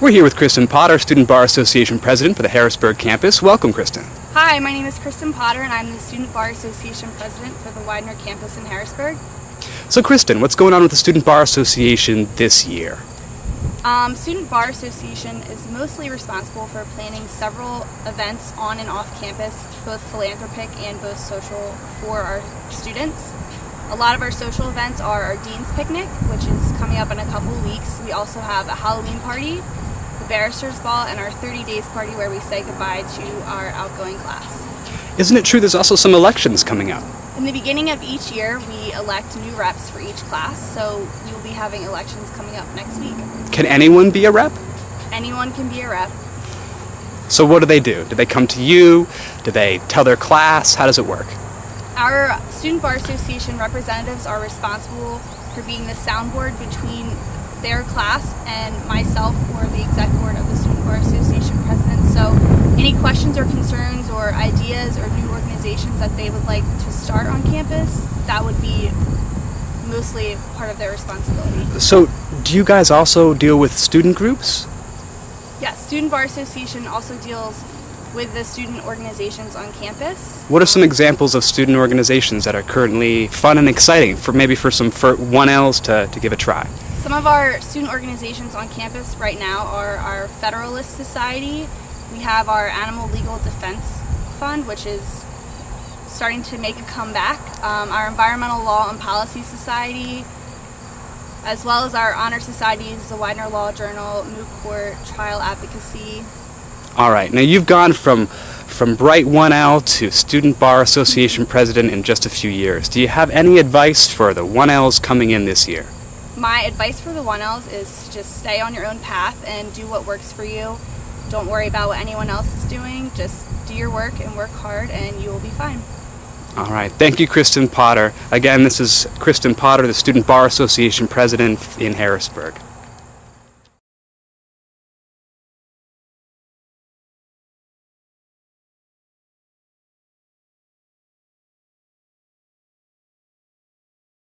We're here with Kristin Potter, Student Bar Association President for the Harrisburg campus. Welcome, Kristin. Hi, my name is Kristin Potter and I'm the Student Bar Association President for the Widener campus in Harrisburg. So, Kristin, what's going on with the Student Bar Association this year? Um, Student Bar Association is mostly responsible for planning several events on and off campus, both philanthropic and both social for our students. A lot of our social events are our Dean's Picnic, which is coming up in a couple weeks. We also have a Halloween party, the Barrister's Ball, and our 30 Days party where we say goodbye to our outgoing class. Isn't it true there's also some elections coming up? In the beginning of each year, we elect new reps for each class, so you'll be having elections coming up next week. Can anyone be a rep? Anyone can be a rep. So, what do they do? Do they come to you? Do they tell their class? How does it work? Our Student Bar Association representatives are responsible for being the soundboard between their class and myself or the exec board of the Student Bar Association president. So any questions or concerns or ideas or new organizations that they would like to start on campus, that would be mostly part of their responsibility. So, do you guys also deal with student groups? Yes, Student Bar Association also deals with the student organizations on campus. What are some examples of student organizations that are currently fun and exciting for maybe for some for 1Ls to, to give a try? Some of our student organizations on campus right now are our Federalist Society. We have our Animal Legal Defense Fund, which is starting to make a comeback. Um, our Environmental Law and Policy Society, as well as our honor societies, the Widener Law Journal, Moot Court, Trial Advocacy, all right. Now you've gone from from Bright 1L to Student Bar Association president in just a few years. Do you have any advice for the 1Ls coming in this year? My advice for the 1Ls is just stay on your own path and do what works for you. Don't worry about what anyone else is doing. Just do your work and work hard and you will be fine. All right. Thank you, Kristin Potter. Again, this is Kristin Potter, the Student Bar Association president in Harrisburg.